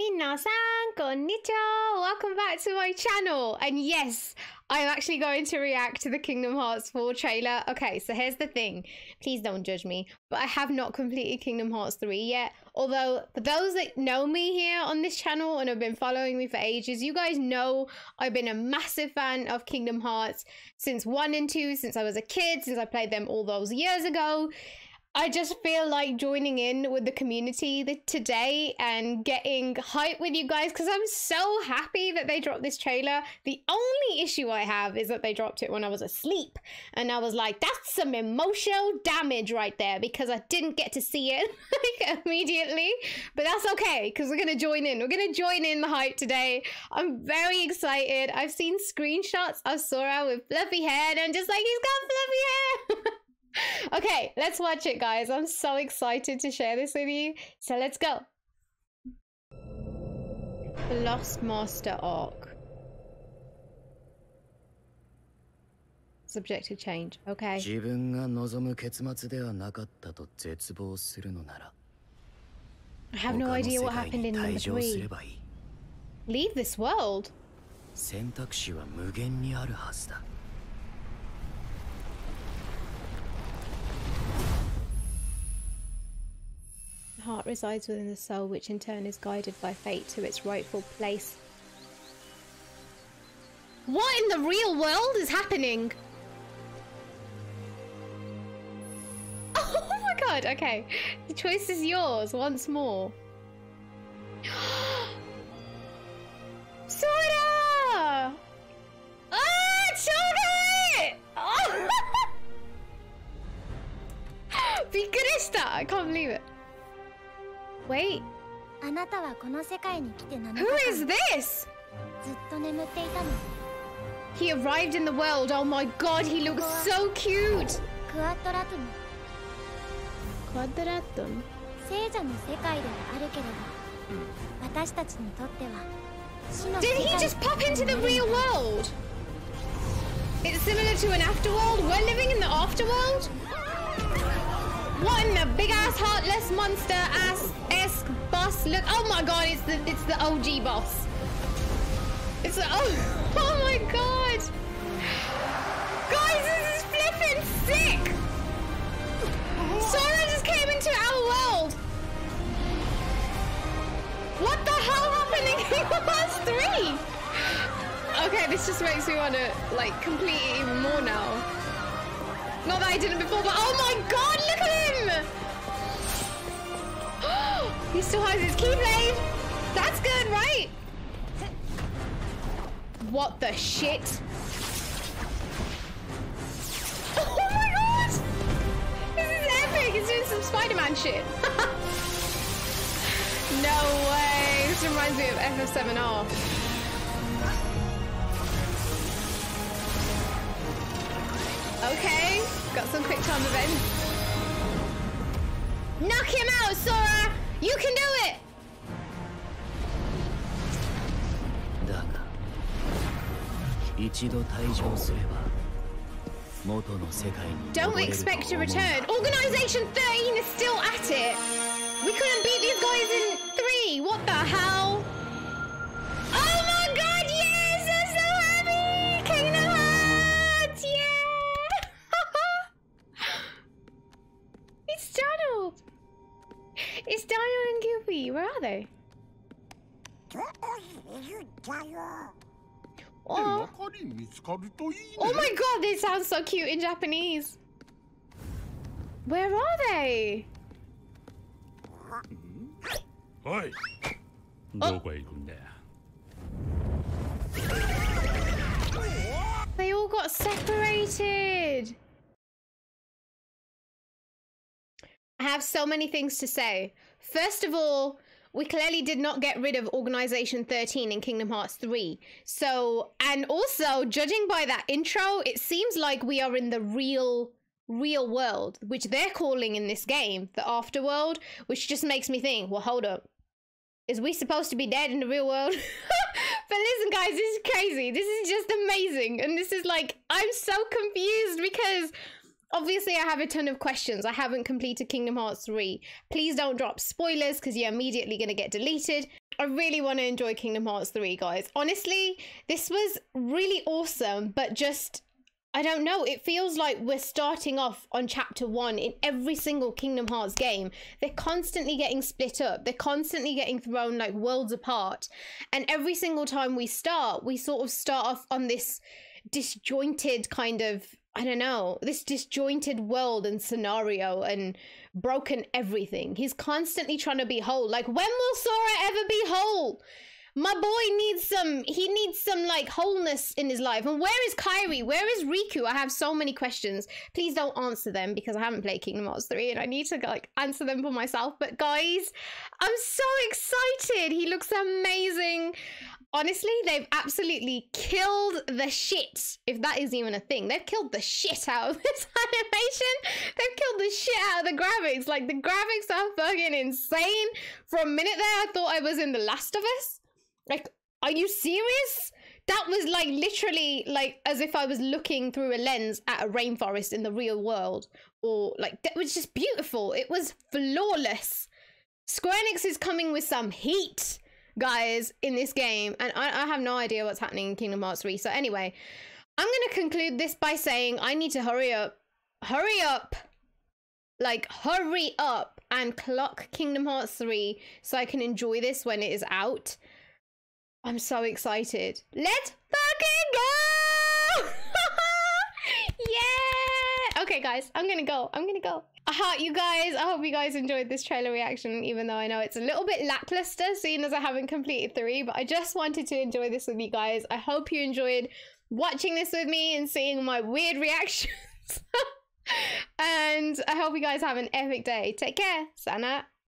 Minasan, konnichiwa! Welcome back to my channel. And yes, I'm actually going to react to the Kingdom Hearts 4 trailer. Okay, so here's the thing. Please don't judge me, but I have not completed Kingdom Hearts 3 yet. Although, for those that know me here on this channel and have been following me for ages, you guys know I've been a massive fan of Kingdom Hearts since 1 and 2, since I was a kid, since I played them all those years ago. I just feel like joining in with the community today and getting hype with you guys because I'm so happy that they dropped this trailer. The only issue I have is that they dropped it when I was asleep. And I was like, that's some emotional damage right there because I didn't get to see it like, immediately. But that's okay because we're going to join in. We're going to join in the hype today. I'm very excited. I've seen screenshots of Sora with fluffy hair and I'm just like, he's got fluffy hair. okay, let's watch it, guys. I'm so excited to share this with you. So let's go. The Lost Master arc. Subjective change. Okay. 自分が望む結末ではなかったと絶望するのなら I have no idea what happened in number すれ three. ばいい Leave this world. 選択肢は無限にあるはずだ Heart resides within the soul, which in turn is guided by fate to its rightful place. What in the real world is happening? Oh my god, okay. The choice is yours once more. Wait, あなたはこの世界に来て7日 who 間 is ずっ this? と眠っていたの He arrived in the world. Oh my god, he looks so cute. クワッドラトム Quadratum. 聖者の世界ではあるけれど私たちにとっては死の Did 世 he 界 just pop into the real world? It's similar to an afterworld. We're living in the afterworld. What in the big ass heartless monster ass esque boss look? Oh my god, it's the it's the OG boss. It's the oh oh my god, guys, this is flipping sick. Sora just came into our world. What the hell happened in Kingdom Hearts 3? Okay, this just makes me want to, like, complete it even more now. Not that I didn't before, but oh my god, look at him! he still has his keyblade! That's good, right? What the shit? Oh my god! This is epic! He's doing some Spider-Man shit. no way! This reminds me of FF7R. Okay, got some quick time events. Knock him out, Sora! You can do it! だが一度退場すれば元の世界に Don't 戻れると expect to 思うな return. Organization 13 is still at it. We couldn't beat these guys in three. What the hell? It's Donald! It's Donald and Goofy. Where are they? Oh. oh my god, they sound so cute in Japanese. Where are they? Oh. They all got separated. I have so many things to say. First of all, we clearly did not get rid of Organization 13 in Kingdom Hearts 3. So, and also, judging by that intro, it seems like we are in the real real world, which they're calling in this game the afterworld, which just makes me think, well, hold up. Is we supposed to be dead in the real world? but listen, guys, this is crazy. This is just amazing. And this is like, I'm so confused because obviously I have a ton of questions. I haven't completed Kingdom Hearts 3. Please don't drop spoilers because you're immediately going to get deleted. I really want to enjoy Kingdom Hearts 3, guys. Honestly, this was really awesome, but just I don't know. It feels like we're starting off on chapter one in every single Kingdom Hearts game. They're constantly getting split up, they're constantly getting thrown like worlds apart. And every single time we start, we sort of start off on this disjointed kind of, I don't know, this disjointed world and scenario and broken everything. He's constantly trying to be whole. Like, when will Sora ever be whole? My boy needs some, he needs some like wholeness in his life. And where is Kairi? Where is Riku? I have so many questions. Please don't answer them because I haven't played Kingdom Hearts 3 and I need to like answer them for myself. But guys, I'm so excited. He looks amazing. Honestly, they've absolutely killed the shit, if that is even a thing. They've killed the shit out of this animation. They've killed the shit out of the graphics. Like, the graphics are fucking insane. For a minute there, I thought I was in The Last of Us. Like, are you serious? That was like literally like as if I was looking through a lens at a rainforest in the real world. Or like, that was just beautiful. It was flawless. Square Enix is coming with some heat, guys, in this game. And I, I have no idea what's happening in Kingdom Hearts 3. So, anyway, I'm going to conclude this by saying I need to hurry up. Hurry up. Like, hurry up and clock Kingdom Hearts 3 so I can enjoy this when it is out. I'm so excited. Let's fucking go! yeah! Okay, guys, I'm gonna go. I'm gonna go. Uh, you guys, I hope you guys enjoyed this trailer reaction, even though I know it's a little bit lackluster, seeing as I haven't completed three, but I just wanted to enjoy this with you guys. I hope you enjoyed watching this with me and seeing my weird reactions. and I hope you guys have an epic day. Take care. Sana.